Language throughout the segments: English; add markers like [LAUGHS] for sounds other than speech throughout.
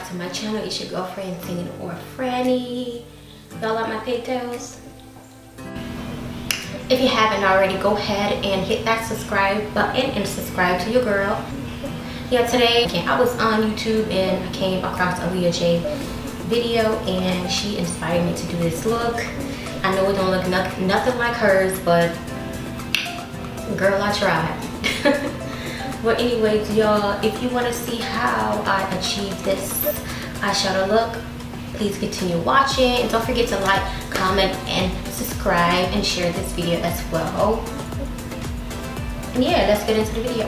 back to my channel. It's your girlfriend Francine or Franny. Y'all like my pigtails? If you haven't already, go ahead and hit that subscribe button and subscribe to your girl. Yeah, today I was on YouTube and I came across Aaliyah Jay video and she inspired me to do this look. I know it don't look no nothing like hers, but girl, I tried. [LAUGHS] But anyways, y'all, if you want to see how I achieve this eyeshadow look, please continue watching. And don't forget to like, comment, and subscribe and share this video as well. And yeah, let's get into the video.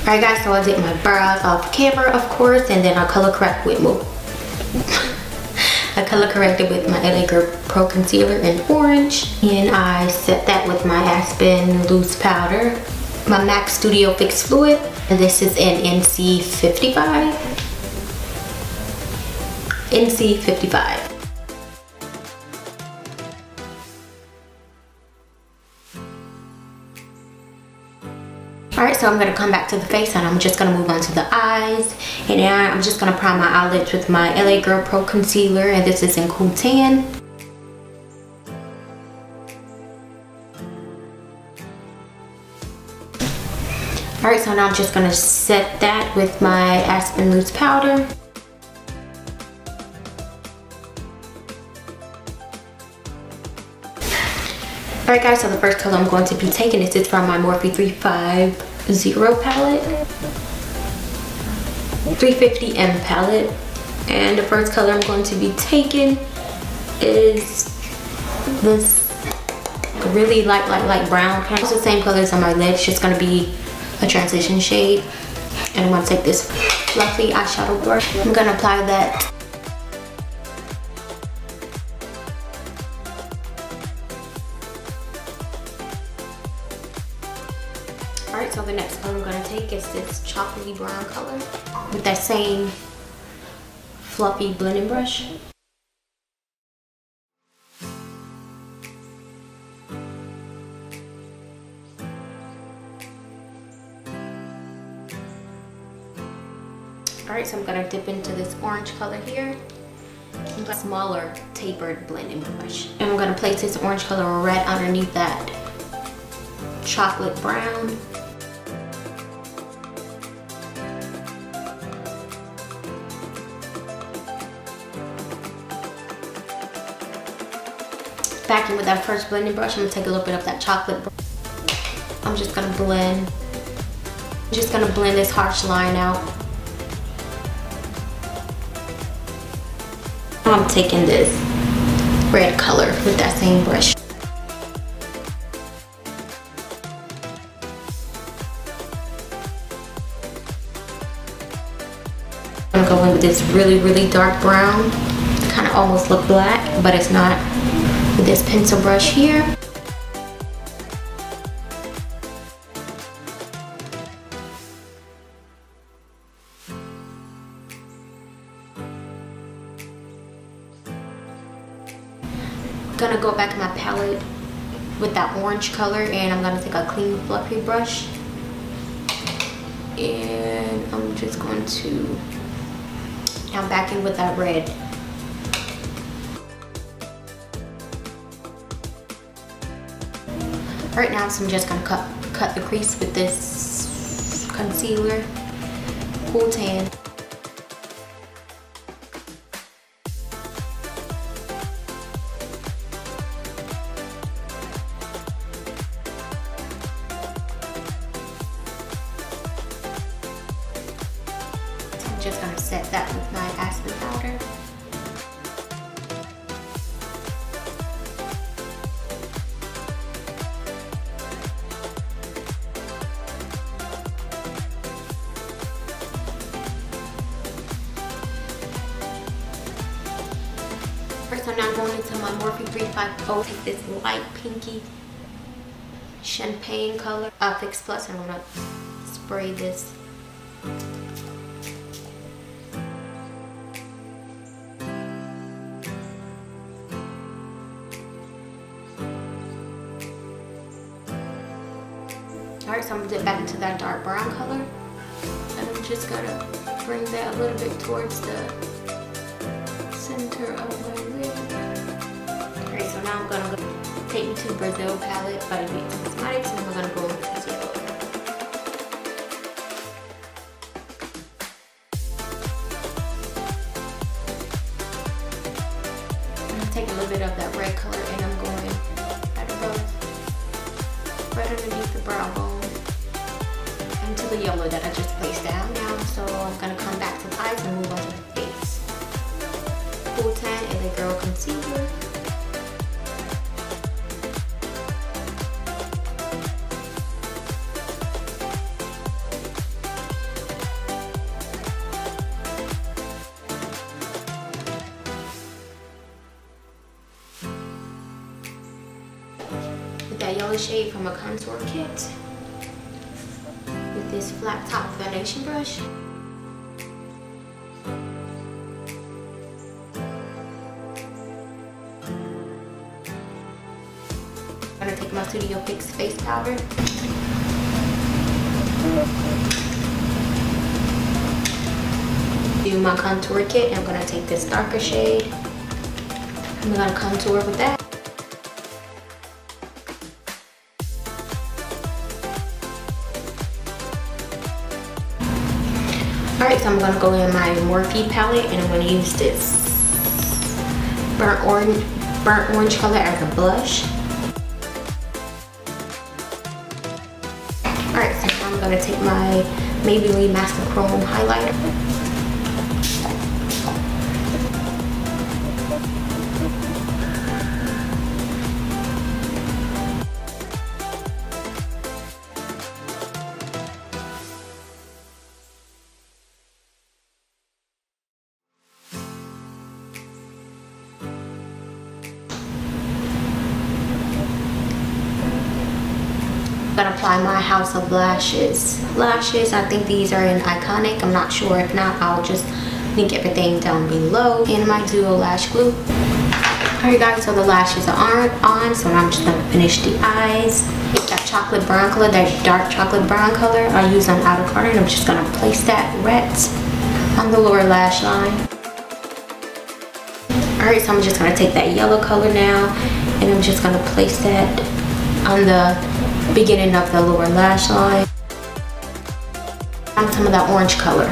Alright guys, so I did my brows off camera, of course, and then I color correct with. [LAUGHS] I color corrected with my LA Girl Pro Concealer in orange. And I set that with my Airspun Loose Powder my MAC Studio Fix Fluid. And this is in NC55. NC55. Alright, so I'm going to come back to the face and I'm just going to move on to the eyes. And now I'm just going to prime my eyelids with my LA Girl Pro Concealer. And this is in Cool Tan. Alright, so now I'm just gonna set that with my Airspun Loose Powder. Alright guys, so the first color I'm going to be taking is from my Morphe 350 palette. 350M palette. And the first color I'm going to be taking is this really light, light, light brown. It's the same color as on my lips, just gonna be a transition shade and I'm gonna take this fluffy eyeshadow brush I'm gonna apply that Alright, so the next color I'm gonna take is this chocolatey brown color with that same fluffy blending brush. Alright, so I'm gonna dip into this orange color here. Smaller tapered blending brush. And I'm gonna place this orange color right underneath that chocolate brown. Back in with that first blending brush, I'm gonna take a little bit of that chocolate. I'm just gonna blend. I'm just gonna blend this harsh line out. I'm taking this red color with that same brush. I'm gonna go in with this really, really dark brown. Kind of almost look black, but it's not. With this pencil brush here. Go back in my palette with that orange color and I'm gonna take a clean fluffy brush. And I'm just going to I'm back in with that red. Right now so I'm just gonna cut cut the crease with this concealer. Cool tan my Airspun powder. First, I'm going into my Morphe 350. Take this light pinky champagne color uh, Fix Plus. I'm gonna spray this. Alright, so I'm gonna dip back into that dark brown color. And I'm just gonna bring that a little bit towards the center of my wig. Alright, so now I'm gonna go take me to Brazil palette by BH Cosmetics and we're gonna go with this yellow. I'm take a little bit of that red color and I'm going right above, right underneath the brow bone the yellow that I just placed down now. So I'm gonna come back to the eyes and move on to the face. Cool tan and the girl concealer. That yellow shade from a contour kit this flat top foundation brush. I'm gonna take my Studio Fix face powder. Do my contour kit. I'm gonna take this darker shade. I'm gonna contour with that. Alright, so I'm gonna go in my Morphe palette and I'm gonna use this burnt orange, burnt orange color as a blush. Alright, so I'm gonna take my Maybelline Master Chrome highlighter. Gonna my House of Lashes lashes. I think these are in Iconic. I'm not sure. If not, I'll just link everything down below. And my Duo Lash Glue. Alright guys, so the lashes are on, so I'm just gonna finish the eyes. Take that chocolate brown color, that dark chocolate brown color I use on outer corner, and I'm just gonna place that red on the lower lash line. Alright, so I'm just gonna take that yellow color now, and I'm just gonna place that on the beginning of the lower lash line. On some of that orange color.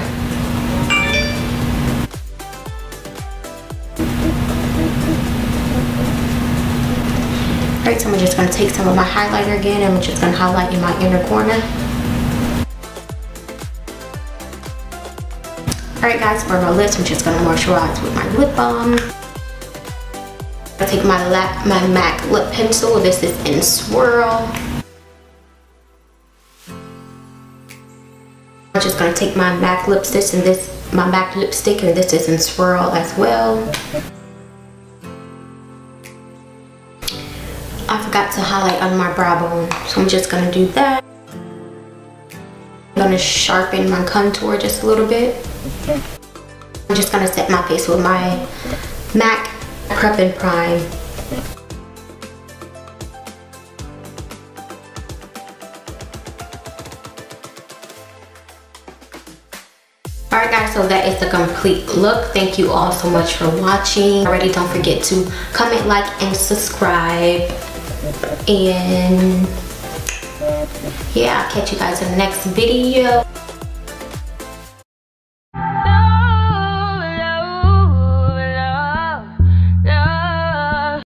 Alright, so I'm just going to take some of my highlighter again and I'm just going to highlight in my inner corner. Alright guys, for my lips, I'm just going to moisturize with my lip balm. I take my, lap, my MAC lip pencil. This is in Whirl. I'm just going to take my MAC lipstick and this, my MAC lipstick, and this is in Whirl as well. I forgot to highlight on my brow bone, so I'm just gonna do that. I'm gonna sharpen my contour just a little bit. I'm just gonna set my face with my MAC Prep and Prime. So that is the complete look. Thank you all so much for watching. Already don't forget to comment, like, and subscribe. And yeah, I'll catch you guys in the next video.